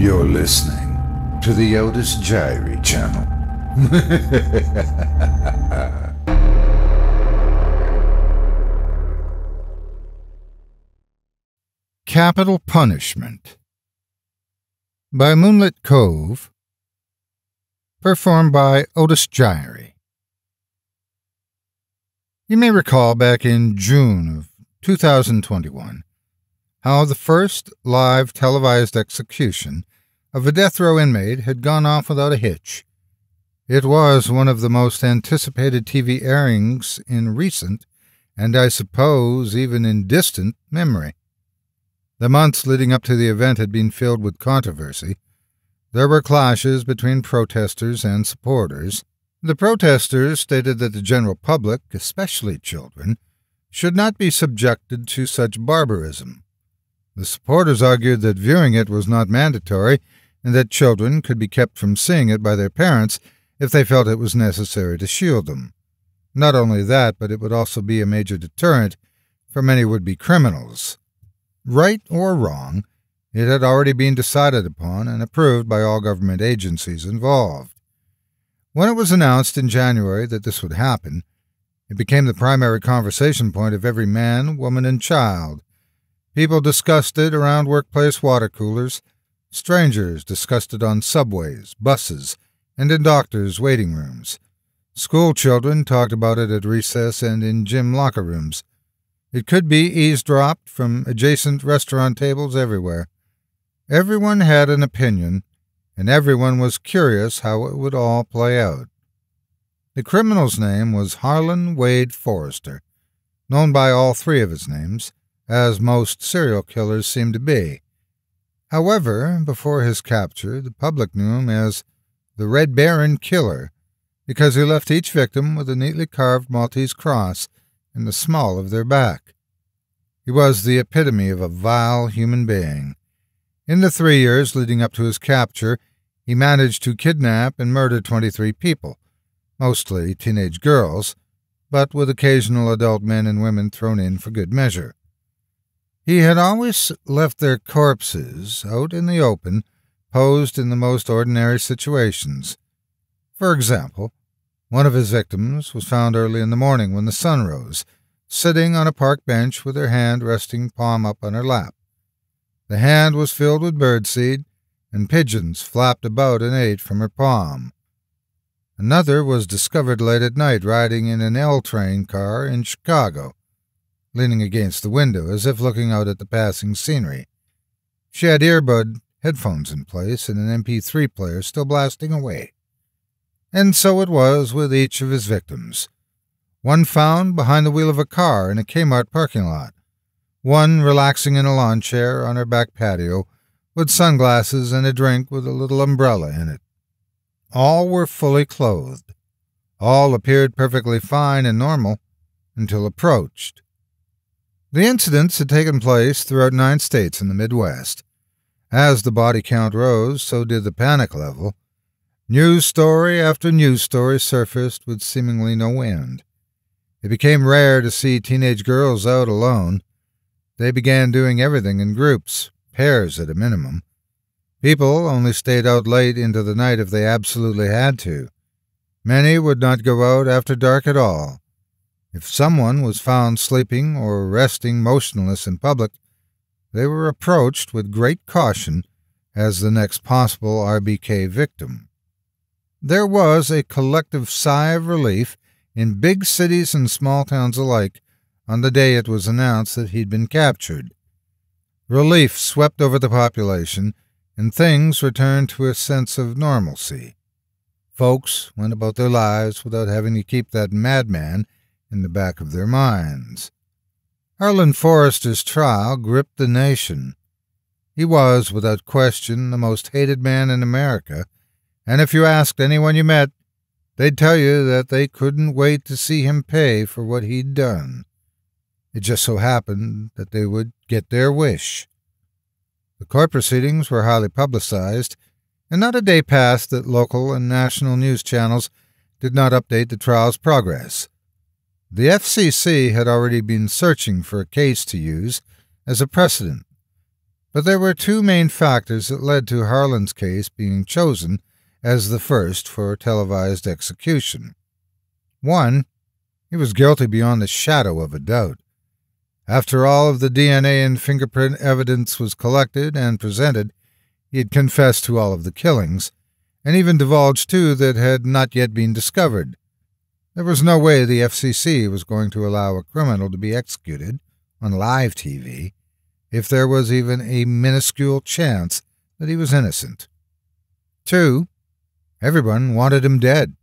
You're listening to the Otis Jiry channel. Capital Punishment by Moonlit Cove, performed by Otis Jiry. You may recall back in June of 2021 how the first live televised execution of a death row inmate had gone off without a hitch. It was one of the most anticipated TV airings in recent, and I suppose even in distant, memory. The months leading up to the event had been filled with controversy. There were clashes between protesters and supporters. The protesters stated that the general public, especially children, should not be subjected to such barbarism. The supporters argued that viewing it was not mandatory and that children could be kept from seeing it by their parents if they felt it was necessary to shield them. Not only that, but it would also be a major deterrent for many would be criminals. Right or wrong, it had already been decided upon and approved by all government agencies involved. When it was announced in January that this would happen, it became the primary conversation point of every man, woman, and child. People discussed it around workplace water coolers, strangers discussed it on subways, buses, and in doctors' waiting rooms. School children talked about it at recess and in gym locker rooms. It could be eavesdropped from adjacent restaurant tables everywhere. Everyone had an opinion, and everyone was curious how it would all play out. The criminal's name was Harlan Wade Forrester, known by all three of his names, as most serial killers seem to be. However, before his capture, the public knew him as the Red Baron Killer because he left each victim with a neatly carved Maltese cross in the small of their back. He was the epitome of a vile human being. In the three years leading up to his capture, he managed to kidnap and murder 23 people, mostly teenage girls, but with occasional adult men and women thrown in for good measure. He had always left their corpses out in the open, posed in the most ordinary situations. For example, one of his victims was found early in the morning when the sun rose, sitting on a park bench with her hand resting palm up on her lap. The hand was filled with birdseed, and pigeons flapped about and ate from her palm. Another was discovered late at night riding in an L train car in Chicago leaning against the window as if looking out at the passing scenery. She had earbud headphones in place and an MP3 player still blasting away. And so it was with each of his victims. One found behind the wheel of a car in a Kmart parking lot, one relaxing in a lawn chair on her back patio with sunglasses and a drink with a little umbrella in it. All were fully clothed. All appeared perfectly fine and normal until approached. The incidents had taken place throughout nine states in the Midwest. As the body count rose, so did the panic level. News story after news story surfaced with seemingly no end. It became rare to see teenage girls out alone. They began doing everything in groups, pairs at a minimum. People only stayed out late into the night if they absolutely had to. Many would not go out after dark at all. If someone was found sleeping or resting motionless in public, they were approached with great caution as the next possible RBK victim. There was a collective sigh of relief in big cities and small towns alike on the day it was announced that he'd been captured. Relief swept over the population, and things returned to a sense of normalcy. Folks went about their lives without having to keep that madman in the back of their minds. Harlan Forrester's trial gripped the nation. He was, without question, the most hated man in America, and if you asked anyone you met, they'd tell you that they couldn't wait to see him pay for what he'd done. It just so happened that they would get their wish. The court proceedings were highly publicized, and not a day passed that local and national news channels did not update the trial's progress. The FCC had already been searching for a case to use as a precedent. But there were two main factors that led to Harlan's case being chosen as the first for televised execution. One, he was guilty beyond the shadow of a doubt. After all of the DNA and fingerprint evidence was collected and presented, he had confessed to all of the killings, and even divulged two that had not yet been discovered. There was no way the FCC was going to allow a criminal to be executed on live TV if there was even a minuscule chance that he was innocent. Two, everyone wanted him dead.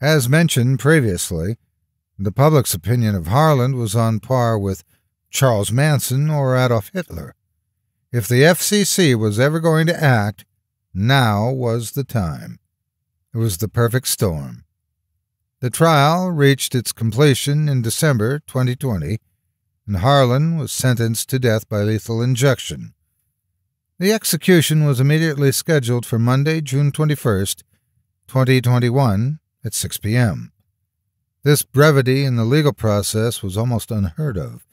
As mentioned previously, the public's opinion of Harlan was on par with Charles Manson or Adolf Hitler. If the FCC was ever going to act, now was the time. It was the perfect storm. The trial reached its completion in December 2020, and Harlan was sentenced to death by lethal injection. The execution was immediately scheduled for Monday, June 21st, 2021, at 6 p.m. This brevity in the legal process was almost unheard of,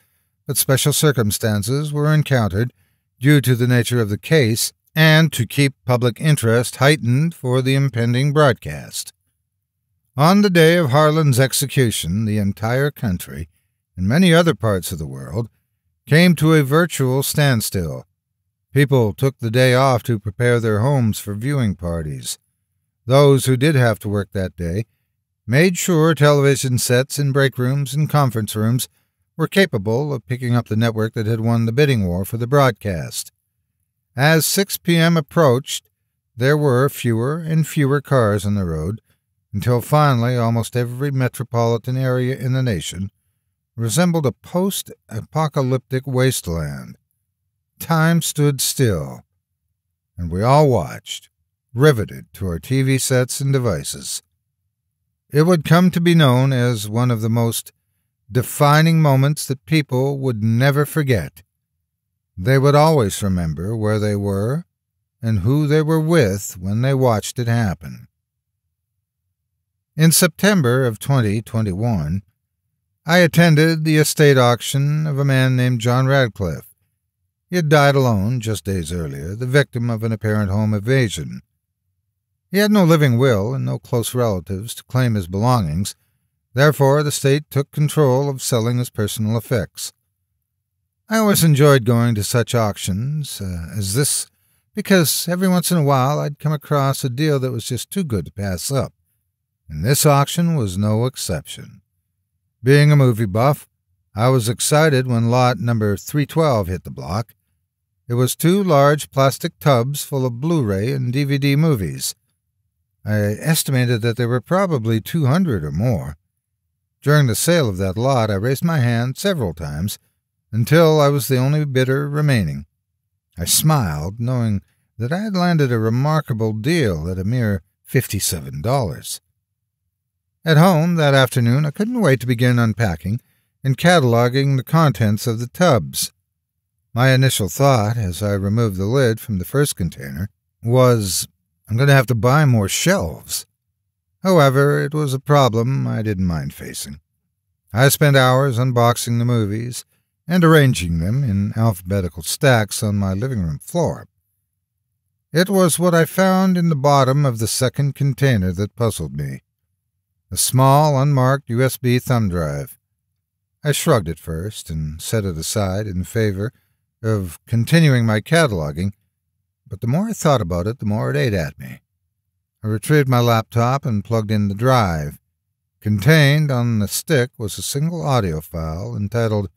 but special circumstances were encountered due to the nature of the case and to keep public interest heightened for the impending broadcast. On the day of Harlan's execution, the entire country, and many other parts of the world, came to a virtual standstill. People took the day off to prepare their homes for viewing parties. Those who did have to work that day made sure television sets in break rooms and conference rooms were capable of picking up the network that had won the bidding war for the broadcast. As 6 p.m. approached, there were fewer and fewer cars on the road until finally almost every metropolitan area in the nation resembled a post apocalyptic wasteland. Time stood still, and we all watched, riveted to our TV sets and devices. It would come to be known as one of the most defining moments that people would never forget. They would always remember where they were and who they were with when they watched it happen. In September of 2021, I attended the estate auction of a man named John Radcliffe. He had died alone just days earlier, the victim of an apparent home evasion. He had no living will and no close relatives to claim his belongings. Therefore, the state took control of selling his personal effects. I always enjoyed going to such auctions uh, as this because every once in a while I'd come across a deal that was just too good to pass up, and this auction was no exception. Being a movie buff, I was excited when lot number 312 hit the block. It was two large plastic tubs full of Blu ray and DVD movies. I estimated that there were probably 200 or more. During the sale of that lot, I raised my hand several times until I was the only bidder remaining. I smiled, knowing that I had landed a remarkable deal at a mere $57. At home that afternoon, I couldn't wait to begin unpacking and cataloging the contents of the tubs. My initial thought, as I removed the lid from the first container, was I'm going to have to buy more shelves. However, it was a problem I didn't mind facing. I spent hours unboxing the movies and arranging them in alphabetical stacks on my living room floor. It was what I found in the bottom of the second container that puzzled me a small, unmarked USB thumb drive. I shrugged at first and set it aside in favor of continuing my cataloging but the more I thought about it, the more it ate at me. I retrieved my laptop and plugged in the drive. Contained on the stick was a single audio file entitled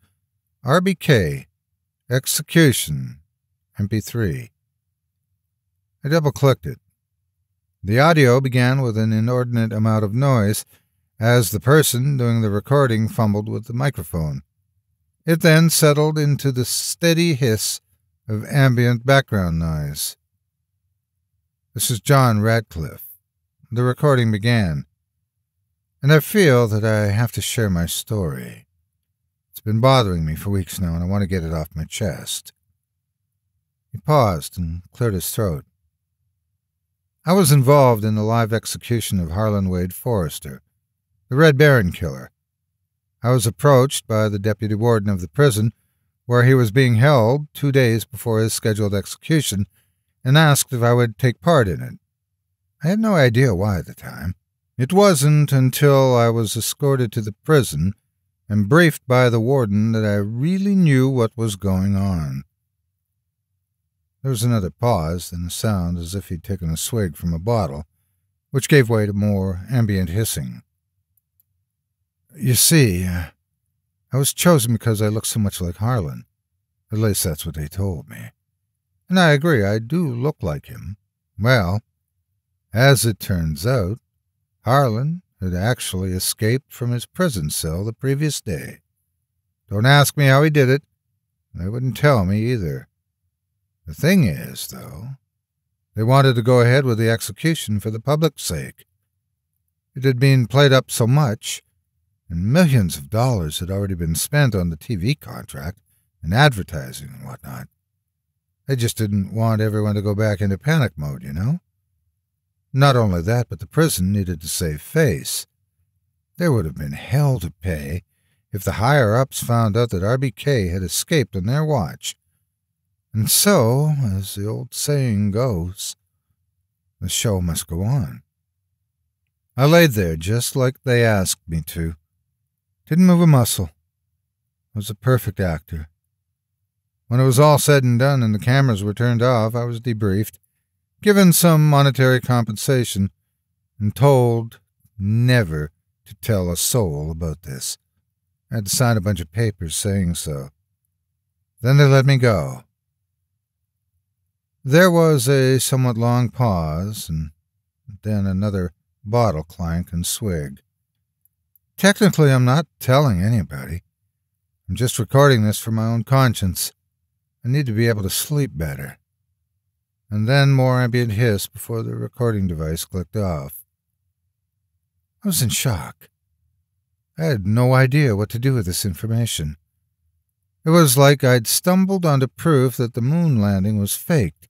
RBK Execution MP3. I double clicked it. The audio began with an inordinate amount of noise as the person doing the recording fumbled with the microphone. It then settled into the steady hiss of ambient background noise. This is John Radcliffe. The recording began, and I feel that I have to share my story. It's been bothering me for weeks now, and I want to get it off my chest. He paused and cleared his throat. I was involved in the live execution of Harlan Wade Forrester, the Red Baron killer. I was approached by the deputy warden of the prison where he was being held two days before his scheduled execution, and asked if I would take part in it. I had no idea why at the time. It wasn't until I was escorted to the prison and briefed by the warden that I really knew what was going on. There was another pause, then a sound as if he'd taken a swig from a bottle, which gave way to more ambient hissing. You see, uh, I was chosen because I look so much like Harlan. At least that's what they told me. And I agree, I do look like him. Well, as it turns out, Harlan had actually escaped from his prison cell the previous day. Don't ask me how he did it. They wouldn't tell me either. The thing is, though, they wanted to go ahead with the execution for the public's sake. It had been played up so much, and millions of dollars had already been spent on the TV contract and advertising and whatnot. They just didn't want everyone to go back into panic mode, you know? Not only that, but the prison needed to save face. There would have been hell to pay if the higher ups found out that RBK had escaped on their watch and so, as the old saying goes, the show must go on. I laid there just like they asked me to. Didn't move a muscle. I was a perfect actor. When it was all said and done and the cameras were turned off, I was debriefed, given some monetary compensation, and told never to tell a soul about this. I had to sign a bunch of papers saying so. Then they let me go. There was a somewhat long pause, and then another bottle clank and swig. Technically, I'm not telling anybody. I'm just recording this for my own conscience. I need to be able to sleep better. And then more ambient hiss before the recording device clicked off. I was in shock. I had no idea what to do with this information. It was like I'd stumbled onto proof that the moon landing was faked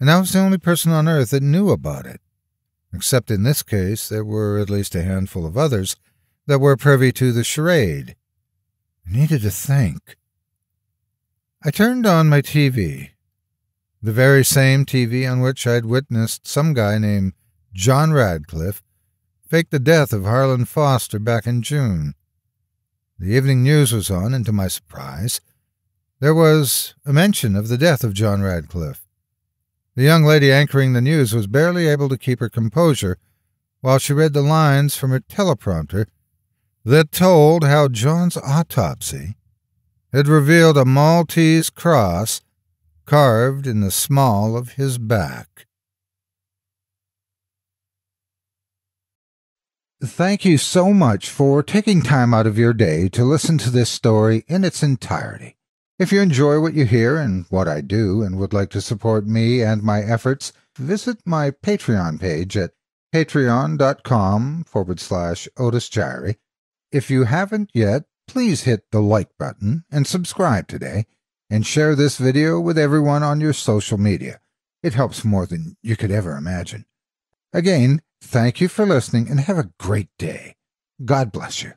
and I was the only person on Earth that knew about it. Except in this case, there were at least a handful of others that were privy to the charade. I needed to think. I turned on my TV, the very same TV on which I'd witnessed some guy named John Radcliffe fake the death of Harlan Foster back in June. The evening news was on, and to my surprise, there was a mention of the death of John Radcliffe. The young lady anchoring the news was barely able to keep her composure while she read the lines from her teleprompter that told how John's autopsy had revealed a Maltese cross carved in the small of his back. Thank you so much for taking time out of your day to listen to this story in its entirety. If you enjoy what you hear and what I do and would like to support me and my efforts, visit my Patreon page at patreon.com forward slash Otis. If you haven't yet, please hit the like button and subscribe today and share this video with everyone on your social media. It helps more than you could ever imagine. Again, thank you for listening and have a great day. God bless you.